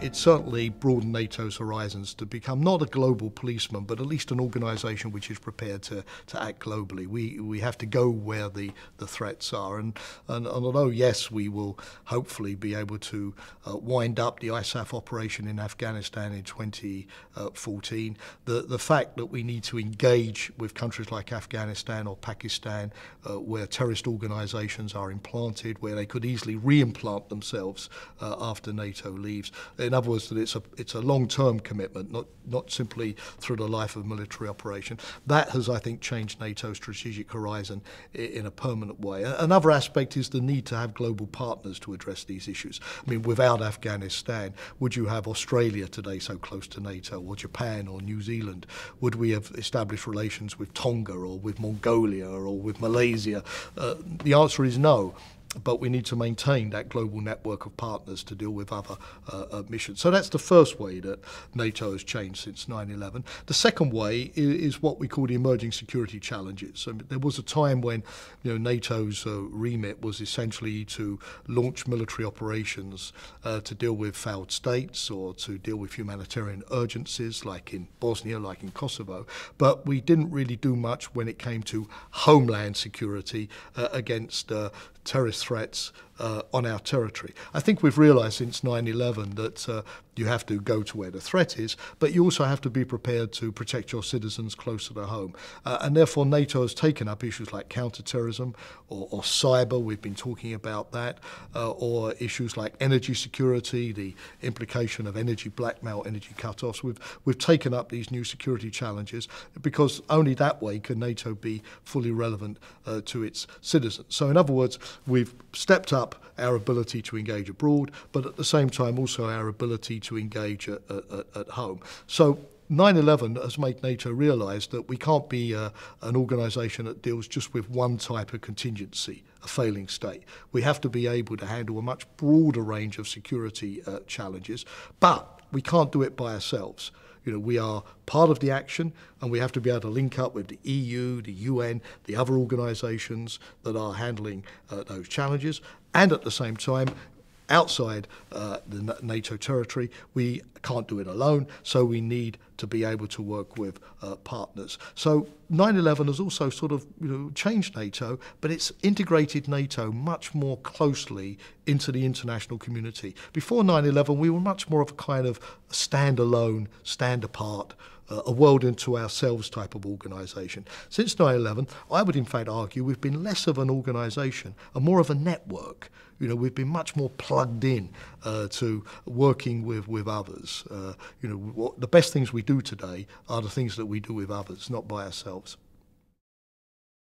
it certainly broadened NATO's horizons to become not a global policeman, but at least an organisation which is prepared to, to act globally. We, we have to go where the, the threats are. And, and, and although, yes, we will hopefully be able to uh, wind up the ISAF operation in Afghanistan in 2014, the, the fact that we need to engage with countries like Afghanistan or Pakistan, uh, where terrorist organisations are implanted, where they could easily re-implant themselves uh, after NATO leaves, in other words, that it's a it's a long-term commitment, not not simply through the life of military operation. That has, I think, changed NATO's strategic horizon in a permanent way. Another aspect is the need to have global partners to address these issues. I mean, without Afghanistan, would you have Australia today so close to NATO, or Japan, or New Zealand? Would we have established relations with Tonga, or with Mongolia, or with Malaysia? Uh, the answer is no but we need to maintain that global network of partners to deal with other uh, uh, missions. So that's the first way that NATO has changed since 9/11. The second way is, is what we call the emerging security challenges. So there was a time when you know NATO's uh, remit was essentially to launch military operations uh, to deal with failed states or to deal with humanitarian urgencies, like in Bosnia, like in Kosovo. But we didn't really do much when it came to homeland security uh, against uh, terrorist threats uh, on our territory. I think we've realised since 9/11 that uh, you have to go to where the threat is, but you also have to be prepared to protect your citizens closer to home. Uh, and therefore, NATO has taken up issues like counterterrorism or, or cyber. We've been talking about that, uh, or issues like energy security, the implication of energy blackmail, energy cut-offs. We've we've taken up these new security challenges because only that way can NATO be fully relevant uh, to its citizens. So, in other words, we've stepped up our ability to engage abroad, but at the same time also our ability to engage at, at, at home. So 9-11 has made NATO realise that we can't be uh, an organisation that deals just with one type of contingency, a failing state. We have to be able to handle a much broader range of security uh, challenges, but we can't do it by ourselves. You know, we are part of the action and we have to be able to link up with the EU, the UN, the other organisations that are handling uh, those challenges. And at the same time, outside uh, the NATO territory. We can't do it alone, so we need to be able to work with uh, partners. So 9/11 has also sort of you know changed NATO, but it's integrated NATO much more closely into the international community. Before 9/11, we were much more of a kind of stand-alone, stand apart uh, a world into ourselves type of organisation. Since 9-11, I would in fact argue we've been less of an organisation and more of a network. You know, we've been much more plugged in uh, to working with, with others. Uh, you know, what, the best things we do today are the things that we do with others, not by ourselves.